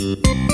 Mm-hmm.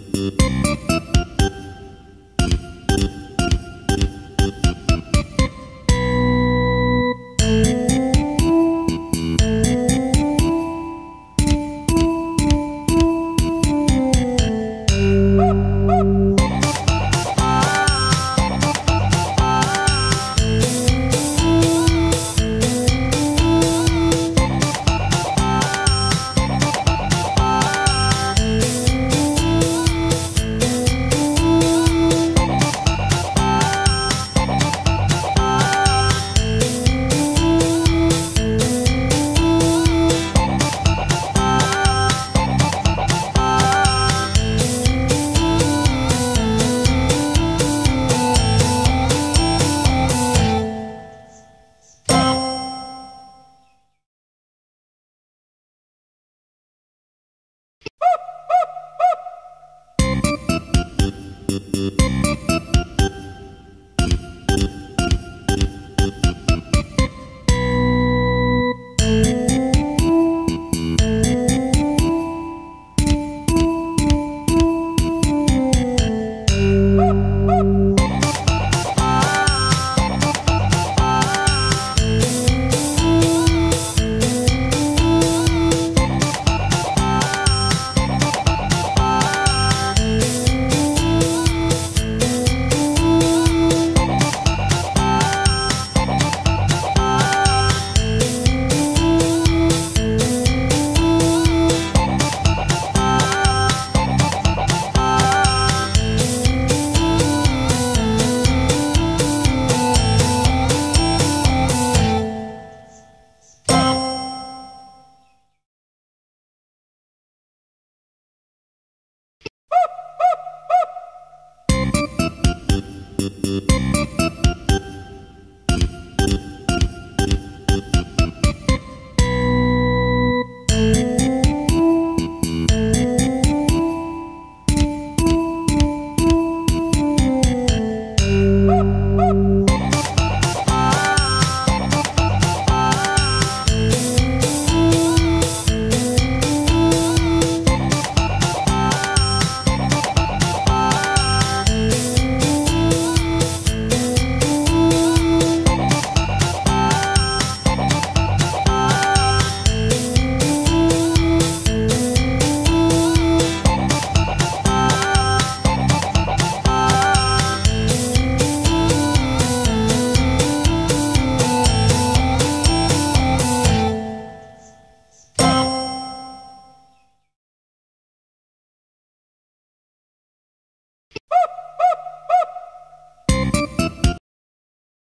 Mm-hmm. Mm-hmm. Mm-hmm.